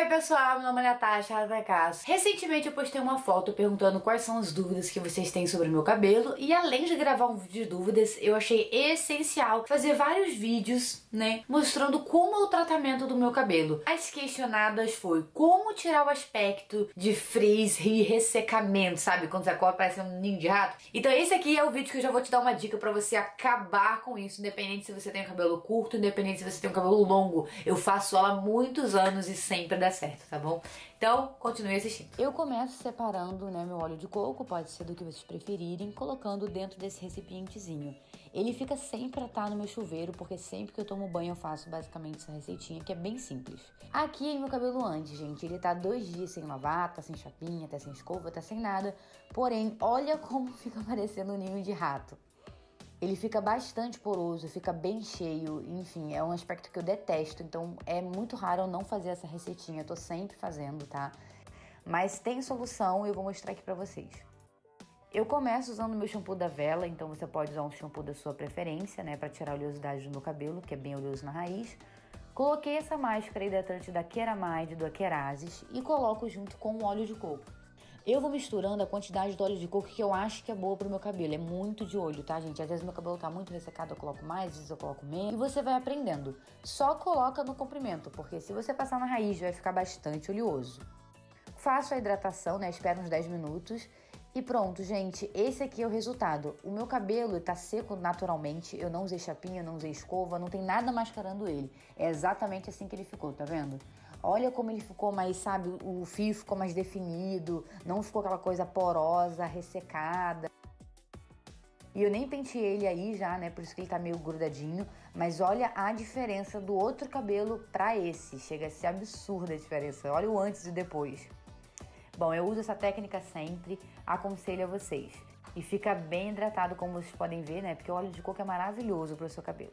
Oi pessoal, meu nome é Natasha da Casa. Recentemente eu postei uma foto perguntando quais são as dúvidas que vocês têm sobre o meu cabelo e além de gravar um vídeo de dúvidas, eu achei essencial fazer vários vídeos, né, mostrando como é o tratamento do meu cabelo. As questionadas foi como tirar o aspecto de frizz e ressecamento, sabe, quando você acorda parece um ninho de rato. Então esse aqui é o vídeo que eu já vou te dar uma dica para você acabar com isso, independente se você tem o cabelo curto, independente se você tem o cabelo longo. Eu faço ela há muitos anos e sempre dá certo, tá bom? Então, continue assistindo. Eu começo separando né, meu óleo de coco, pode ser do que vocês preferirem, colocando dentro desse recipientezinho. Ele fica sempre a estar no meu chuveiro, porque sempre que eu tomo banho eu faço basicamente essa receitinha, que é bem simples. Aqui é meu cabelo antes, gente, ele tá dois dias sem lavar, tá sem chapinha, tá sem escova, tá sem nada. Porém, olha como fica parecendo um ninho de rato. Ele fica bastante poroso, fica bem cheio, enfim, é um aspecto que eu detesto, então é muito raro eu não fazer essa receitinha, eu tô sempre fazendo, tá? Mas tem solução e eu vou mostrar aqui pra vocês. Eu começo usando meu shampoo da Vela, então você pode usar um shampoo da sua preferência, né, para tirar a oleosidade do meu cabelo, que é bem oleoso na raiz. Coloquei essa máscara hidratante da Keramide, do Aquerases, e coloco junto com o óleo de coco. Eu vou misturando a quantidade de óleo de coco que eu acho que é boa pro meu cabelo. É muito de olho, tá, gente? Às vezes meu cabelo tá muito ressecado, eu coloco mais, às vezes eu coloco menos. E você vai aprendendo. Só coloca no comprimento, porque se você passar na raiz, vai ficar bastante oleoso. Faço a hidratação, né? Espero uns 10 minutos. E pronto, gente, esse aqui é o resultado. O meu cabelo tá seco naturalmente, eu não usei chapinha, não usei escova, não tem nada mascarando ele. É exatamente assim que ele ficou, tá vendo? Olha como ele ficou mais, sabe, o fio ficou mais definido, não ficou aquela coisa porosa, ressecada. E eu nem penteei ele aí já, né? Por isso que ele tá meio grudadinho. Mas olha a diferença do outro cabelo pra esse. Chega a ser absurda a diferença. Olha o antes e depois. Bom, eu uso essa técnica sempre, aconselho a vocês. E fica bem hidratado, como vocês podem ver, né? Porque o óleo de coco é maravilhoso pro seu cabelo.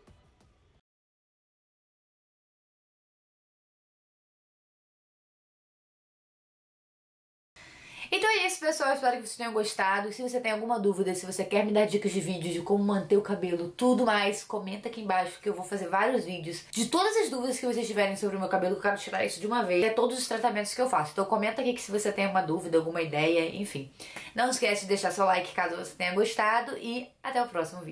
Então é isso, pessoal. Eu espero que vocês tenham gostado. Se você tem alguma dúvida, se você quer me dar dicas de vídeos de como manter o cabelo, tudo mais, comenta aqui embaixo que eu vou fazer vários vídeos de todas as dúvidas que vocês tiverem sobre o meu cabelo. Eu quero tirar isso de uma vez. É todos os tratamentos que eu faço. Então comenta aqui que se você tem alguma dúvida, alguma ideia, enfim. Não esquece de deixar seu like caso você tenha gostado e até o próximo vídeo.